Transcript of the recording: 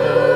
Lord.